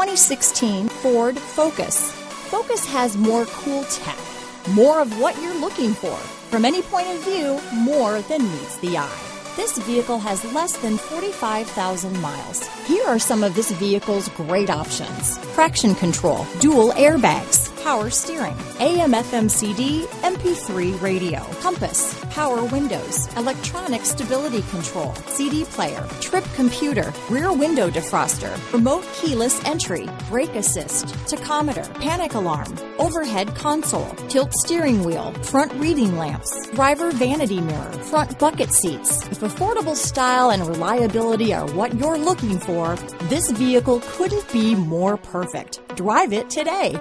2016 Ford Focus. Focus has more cool tech, more of what you're looking for. From any point of view, more than meets the eye. This vehicle has less than 45,000 miles. Here are some of this vehicle's great options. Traction control, dual airbags, power steering, AM FM CD, MP3 radio, compass, power windows, electronic stability control, CD player, trip computer, rear window defroster, remote keyless entry, brake assist, tachometer, panic alarm, overhead console, tilt steering wheel, front reading lamps, driver vanity mirror, front bucket seats. If affordable style and reliability are what you're looking for, this vehicle couldn't be more perfect. Drive it today.